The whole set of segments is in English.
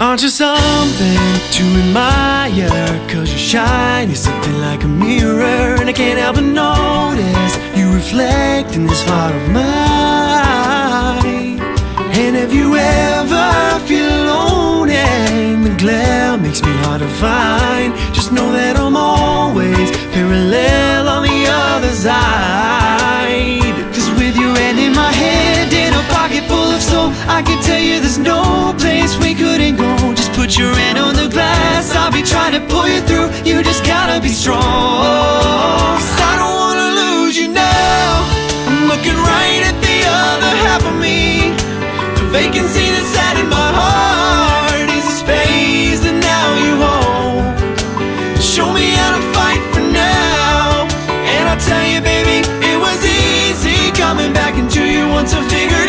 Aren't you something to admire? Cause you're shiny, something like a mirror. And I can't help but notice you reflect in this heart of mine. And if you ever feel alone and the glare makes me hard to find, just know that I'm always parallel on the other side. Cause with your hand in my hand and a pocket full of soul, I can tell you there's no place we couldn't go. Put your hand on the glass, I'll be trying to pull you through. You just gotta be strong. Cause I don't wanna lose you now. I'm looking right at the other half of me. The vacancy that's sat in my heart is a space that now you hold. Show me how to fight for now. And I'll tell you, baby, it was easy coming back into you once I figured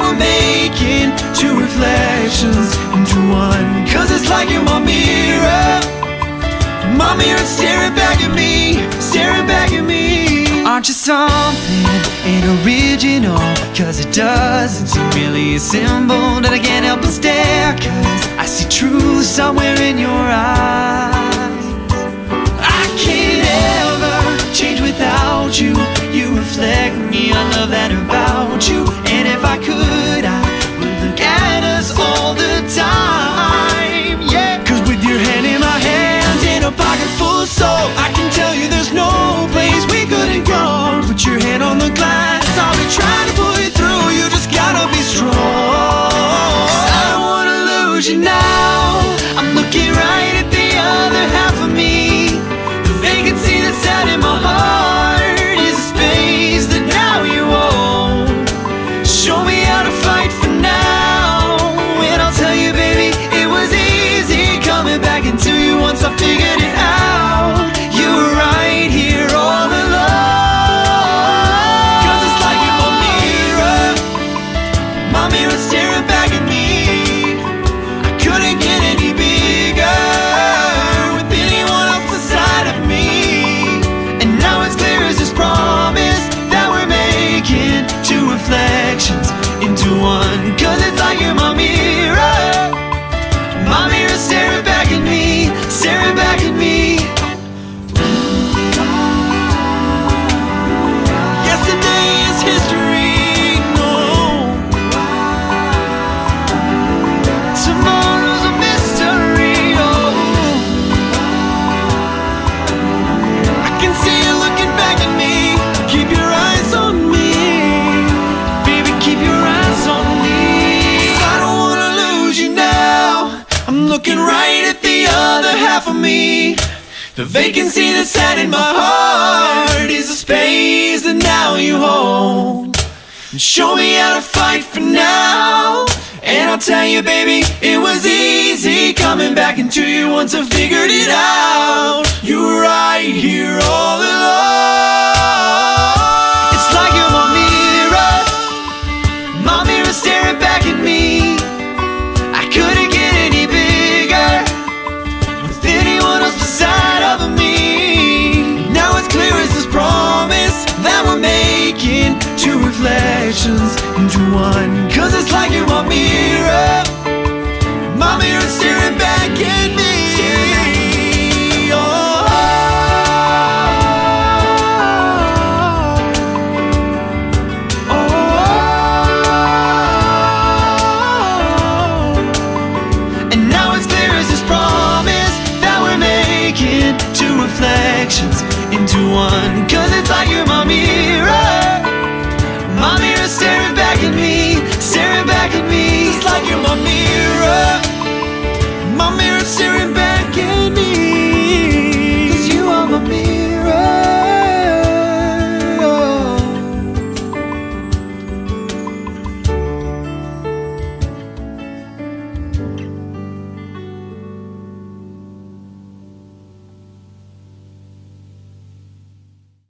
we're making two reflections into one. Cause it's like you're my mirror. My mirror staring back at me, staring back at me. Aren't you something ain't original? Cause it doesn't seem really a symbol that I can't help but stare. Cause I see truth somewhere in your eyes. Looking right at the other half of me. The vacancy that's sat in my heart is a space that now you hold. And show me how to fight for now. And I'll tell you, baby, it was easy coming back into you once I figured it out. You were right here all along. It's like you're my mirror, my mirror staring back at me. One. Cause